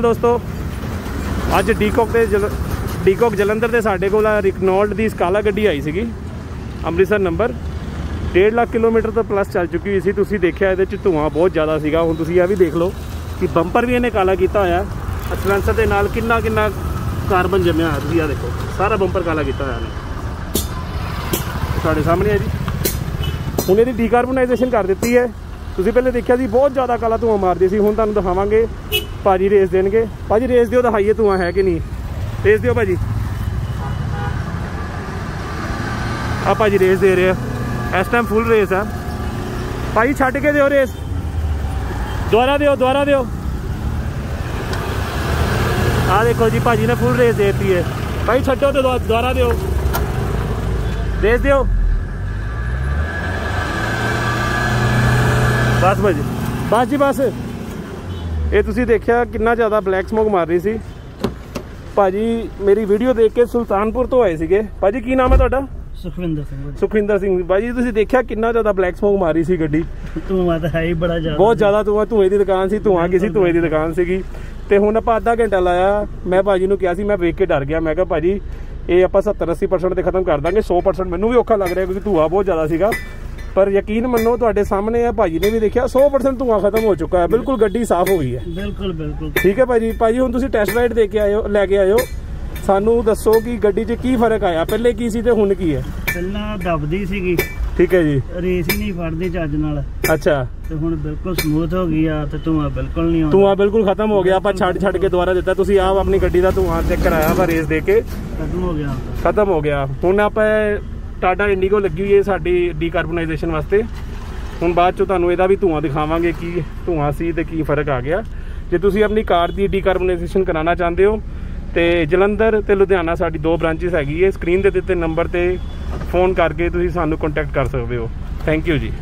ਦੋਸਤੋ, ਅੱਜ ਡੀਕੋਕ ਤੇ ਜਲ- ਡੀਕੋਕ ਜਲੰਧਰ ਦੇ ਸਾਡੇ ਕੋਲ ਰਿਕਨੋਲਡ ਦੀ ਸਕਾਲਾ ਗੱਡੀ ਆਈ ਸੀਗੀ, ਅੰਮ੍ਰਿਤਸਰ ਨੰਬਰ। 1.5 ਲੱਖ ਕਿਲੋਮੀਟਰ ਤੋਂ ਪਲੱਸ ਚੱਲ ਚੁੱਕੀ ਹੋਈ ਸੀ। ਤੁਸੀਂ ਦੇਖਿਆ ਇਹਦੇ ਚ ਧੂਆਂ ਬਹੁਤ ਜ਼ਿਆਦਾ ਸੀਗਾ। ਹੁਣ ਤੁਸੀਂ ਇਹ ਵੀ ਦੇਖ ਲਓ ਕਿ ਬੰਪਰ ਵੀ ਇਹਨੇ ਕਾਲਾ ਕੀਤਾ ਹੋਇਆ। ਸਲੈਂਸਰ ਦੇ ਨਾਲ ਕਿੰਨਾ ਕਿੰਨਾ ਕਾਰਬਨ ਜੰਮਿਆ ਹੋਇਆ ਤੁਸੀਂ ਆ ਦੇਖੋ। ਸਾਰਾ ਬੰਪਰ ਕਾਲਾ ਕੀਤਾ ਹੋਇਆ ਨੇ ਤੁਹਾਡੇ ਸਾਹਮਣੇ ਹੈ ਜੀ। ਹੁਣ ਇਹਦੀ ਡੀਕਾਰਬੋਨਾਈਜੇਸ਼ਨ ਕਰ ਦਿੱਤੀ ਹੈ। ਤੁਸੀਂ ਪਹਿਲੇ ਦੇਖਿਆ ਸੀ, ਬਹੁਤ ਜ਼ਿਆਦਾ ਕਾਲਾ ਧੂਆਂ ਮਾਰਦੀ ਸੀ, ਹੁਣ ਤੁਹਾਨੂੰ ਦਿਖਾਵਾਂਗੇ। ਭਾਜੀ ਰੇਸ ਦੇਣਗੇ। ਭਾਜੀ, ਰੇਸ ਦਿਓ, ਦਿਖਾਈਏ ਧੂਆਂ ਹੈ ਕਿ ਨਹੀਂ। ਰੇਸ ਦਿਓ ਭਾਜੀ। ਆ ਭਾਜੀ ਰੇਸ ਦੇ ਰਹੇ ਆ। ਇਸ ਟਾਈਮ ਫੁੱਲ ਰੇਸ ਆ। ਭਾਈ ਛੱਡ ਕੇ ਦਿਓ ਰੇਸ। ਦੁਬਾਰਾ ਦਿਓ ਦੁਬਾਰਾ ਦਿਓ। ਆ ਦੇਖੋ ਜੀ, ਭਾਜੀ ਨੇ ਫੁੱਲ ਰੇਸ ਦੇਤੀ ਹੈ। ਭਾਈ ਛੱਡੋ ਤੇ ਦੁਆ- ਦੁਬਾਰਾ ਦਿਓ। ਰੇਸ ਦਿਓ। ਬਸ ਭਾਜੀ। ਬਸ ਜੀ ਬਸ। ਇਹ ਤੁਸੀਂ ਦੇਖਿਆ ਕਿੰਨਾ ਜ਼ਿਆਦਾ ਬਲੈਕ ਸਮੋਕ ਮਾਰ ਰਹੀ ਸੀ। ਭਾਜੀ ਮੇਰੀ ਵੀਡੀਓ ਦੇਖ ਕੇ ਸੁਲਤਾਨਪੁਰ ਤੋਂ ਆਏ ਸੀਗੇ। ਭਾਜੀ ਕੀ ਨਾਮ ਹੈ ਤੁਹਾਡਾ? ਸੁਖਵਿੰਦਰ ਸਿੰਘ ਸੁਖਵਿੰਦਰ ਸਿੰਘ। ਭਾਜੀ ਤੁਸੀਂ ਦੇਖਿਆ ਕਿੰਨਾ ਜ਼ਿਆਦਾ ਬਲੈਕ ਸਮੋਕ ਮਾਰੀ ਸੀ ਗੱਡੀ? ਤੂੰ ਆ ਤਾਂ ਹੈ ਹੀ ਬੜਾ ਜ਼ਿਆਦਾ। ਬਹੁਤ ਜ਼ਿਆਦਾ ਧੂਆਂ। ਧੂਏ ਦੀ ਦੁਕਾਨ ਸੀ ਧੂਆਂ ਕਿਸੇ ਧੂਏ ਦੀ ਦੁਕਾਨ ਸੀਗੀ। ਤੇ ਹੁਣ ਆਪਾਂ ਅੱਧਾ ਘੰਟਾ ਲਾਇਆ। ਮੈਂ ਭਾਜੀ ਨੂੰ ਕਿਹਾ ਸੀ ਮੈਂ ਵੇਖ ਕੇ ਡਰ ਗਿਆ। ਮੈਂ ਕਿਹਾ ਭਾਜੀ ਇਹ ਆਪਾਂ 70 80% ਤੇ ਖਤਮ ਕਰ ਦਾਂਗੇ। 100% ਮੈਨੂੰ ਵੀ ਔਖਾ ਲੱਗ ਰਿਹਾ ਕਿਉਂਕਿ ਧੂਆਂ ਬਹੁਤ ਜ਼ਿਆਦਾ ਸੀਗਾ। ਪਰ ਯਕੀਨ ਮੰਨੋ ਤੁਹਾਡੇ ਸਾਹਮਣੇ ਆ ਭਾਜੀ ਨੇ ਵੀ ਦੇਖਿਆ 100% ਧੂਆਂ ਖਤਮ ਹੋ ਚੁੱਕਾ ਹੈ। ਬਿਲਕੁਲ ਗੱਡੀ ਸਾਫ਼ ਹੋ ਗਈ ਹੈ। ਬਿਲਕੁਲ ਬਿਲਕੁਲ। ਠੀਕ ਹੈ ਭਾਜੀ? ਭਾਜੀ ਹੁਣ ਤੁਸੀਂ ਟੈਸਟ ਰਾਈਡ ਦੇ ਕੇ ਆਇਓ ਲੈ ਕੇ ਆਇਓ। ਸਾਨੂੰ ਦੱਸੋ ਕਿ ਗੱਡੀ 'ਚ ਕੀ ਫ਼ਰਕ ਆਇਆ? ਪਹਿਲੇ ਕੀ ਸੀ ਤੇ ਹੁਣ ਕੀ ਹੈ? ਪਹਿਲਾਂ ਦਬਦੀ ਸੀਗੀ। ਠੀਕ ਹੈ ਜੀ। ਰੇਸ ਹੀ ਨਹੀਂ ਫੜਦੀ ਚੱਜ ਨਾਲ। ਅੱਛਾ। ਤੇ ਹੁਣ ਬਿਲਕੁਲ ਸਮੂਥ ਹੋ ਗਈ ਆ ਤੇ ਧੂੰਆਂ ਬਿਲਕੁਲ ਨਹੀਂ ਆਉਂਦਾ। ਧੂਆਂ ਬਿਲਕੁਲ ਖਤਮ ਹੋ ਗਿਆ। ਆਪਾਂ ਛੱਡ ਛੱਡ ਕੇ ਦੁਬਾਰਾ ਦਿੱਤਾ। ਤੁਸੀਂ ਆਪ ਆਪਣੀ ਗੱਡੀ ਦਾ ਧੂਆਂ ਚੈੱਕ ਕਰਾਇਆ ਵਾ ਰੇਸ ਦੇ ਕੇ। ਖਤਮ ਹੋ ਗਿਆ। ਖਤਮ ਹੋ ਗਿਆ। ਹੁਣ ਆਪਾਂ ਟਾਟਾ ਇੰਡੀਗੋ ਲੱਗੀ ਹੋਈ ਹੈ ਸਾਡੀ ਡੀਕਾਰਬੋਨਾਈਜੇਸ਼ਨ ਵਾਸਤੇ। ਹੁਣ ਬਾਅਦ 'ਚੋਂ ਤੁਹਾਨੂੰ ਇਹਦਾ ਵੀ ਧੂਆਂ ਦਿਖਾਵਾਂਗੇ ਕੀ ਧੂਆਂ ਸੀ ਤੇ ਕੀ ਫ਼ਰਕ ਆ ਗਿਆ। ਜੇ ਤੁਸੀਂ ਆਪਣੀ ਕਾਰ ਦੀ ਡੀਕਾਰਬੋਨਾਈਜੇਸ਼ਨ ਕਰਾਉਣਾ ਚਾਹੁੰਦੇ ਹੋ, ਤੇ ਜਲੰਧਰ ਤੇ ਲੁਧਿਆਣਾ ਸਾਡੀ ਦੋ ਬ੍ਰਾਂਚਸ ਹੈਗੀ ਹੈ। ਸਕਰੀਨ ਦੇ ਦਿੱਤੇ ਨੰਬਰ ਤੇ ਫੋਨ ਕਰਕੇ ਤੁਸੀਂ ਸਾਨੂੰ ਕੰਟੈਕਟ ਕਰ ਸਕਦੇ ਹੋ। ਥੈਂਕ ਯੂ ਜੀ।